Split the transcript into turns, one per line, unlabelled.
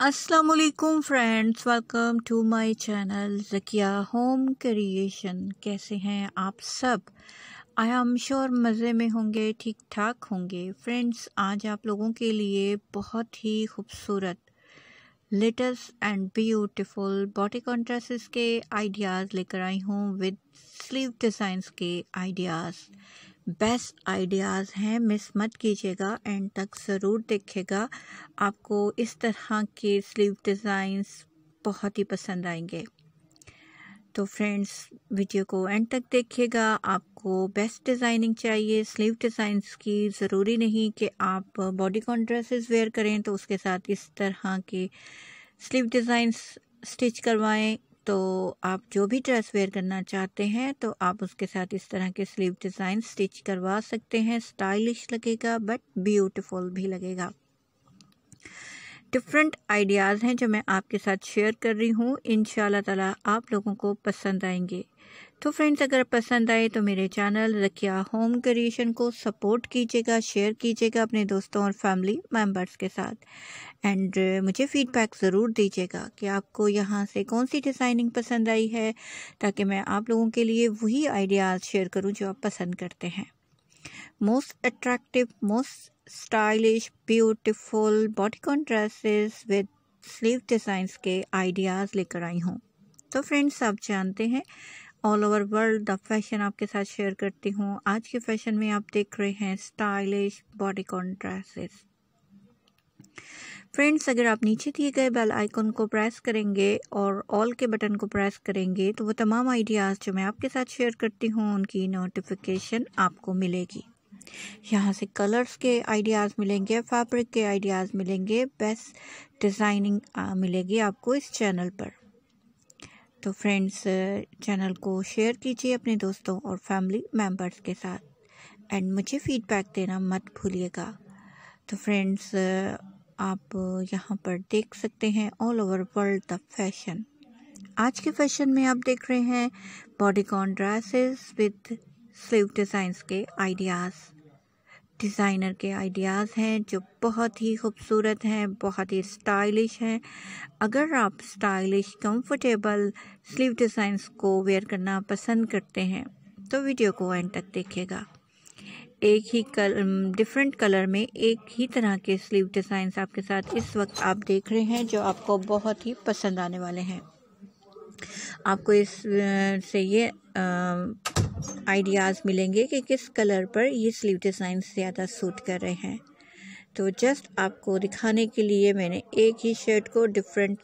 अस्सलाम वालेकुम friends welcome to my channel Zakia home creation कैसे हैं आप सब? आई एम श्योर मज़े में होंगे ठीक ठाक होंगे। फ्रेंड्स आज आप लोगों के लिए बहुत ही खूबसूरत latest and beautiful body con dresses के आइडियाज़ लेकर आई हूँ विद स्लीव डिज़ाइंस के आइडियाज़ बेस्ट आइडियाज़ हैं मिस मत कीजिएगा एंड तक ज़रूर देखिएगा। आपको इस तरह के स्लीव डिज़ाइंस बहुत ही पसंद आएँगे। तो फ्रेंड्स वीडियो को एंड तक देखिएगा। आपको बेस्ट डिज़ाइनिंग चाहिए स्लीव डिज़ाइंस की ज़रूरी नहीं कि आप बॉडी कॉन ड्रेसेस वेयर करें तो उसके साथ इस तरह के स्लीव डिज़ाइंस स्टिच करवाएँ। तो आप जो भी ड्रेस वेयर करना चाहते हैं तो आप उसके साथ इस तरह के स्लीव डिज़ाइन स्टिच करवा सकते हैं। स्टाइलिश लगेगा बट ब्यूटीफुल भी लगेगा। डिफरेंट आइडियाज़ हैं जो मैं आपके साथ शेयर कर रही हूँ। इन ताला आप लोगों को पसंद आएँगे। तो फ्रेंड्स अगर पसंद आए तो मेरे चैनल रखिया होम क्रिएशन को सपोर्ट कीजिएगा शेयर कीजिएगा अपने दोस्तों और फैमिली मेंबर्स के साथ। एंड uh, मुझे फीडबैक ज़रूर दीजिएगा कि आपको यहाँ से कौन सी डिज़ाइनिंग पसंद आई है ताकि मैं आप लोगों के लिए वही आइडियाज़ शेयर करूँ जो आप पसंद करते हैं। Most attractive most stylish beautiful body dresses with sleeve designs के आइडियाज़ लेकर आई हूँ। तो फ्रेंड्स आप जानते हैं all over world the fashion आपके साथ शेयर करती हूँ। आज के फ़ैशन में आप देख रहे हैं stylish body con dresses friends अगर आप नीचे दिए गए बेल आइकन को प्रेस करेंगे और ऑल के बटन को प्रेस करेंगे तो वो तमाम आइडियाज़ जो मैं आपके साथ शेयर करती हूँ, उनकी नोटिफिकेशन आपको मिलेगी। यहाँ से कलर्स के आइडियाज़ मिलेंगे फैब्रिक के आइडियाज़ मिलेंगे बेस्ट डिज़ाइनिंग मिलेगी आपको इस चैनल पर। तो फ्रेंड्स चैनल को शेयर कीजिए अपने दोस्तों और फैमिली मेंबर्स के साथ एंड मुझे फीडबैक देना मत भूलिएगा। तो फ्रेंड्स आप यहाँ पर देख सकते हैं all over world the fashion आज के फ़ैशन में आप देख रहे हैं body con dresses with sleeve designs के आइडियाज़ डिज़ाइनर के आइडियाज़ हैं जो बहुत ही खूबसूरत हैं, बहुत ही स्टाइलिश हैं। अगर आप स्टाइलिश, कंफर्टेबल स्लीव डिज़ाइंस को वेयर करना पसंद करते हैं तो वीडियो को एंड तक देखिएगा। एक ही कल डिफरेंट कलर में एक ही तरह के स्लीव डिज़ाइंस आपके साथ इस वक्त आप देख रहे हैं, जो आपको बहुत ही पसंद आने वाले हैं। आपको इस से ये आइडियाज़ मिलेंगे कि किस कलर पर ये स्लीव डिज़ाइन ज़्यादा सूट कर रहे हैं। तो जस्ट आपको दिखाने के लिए मैंने एक ही शर्ट को डिफरेंट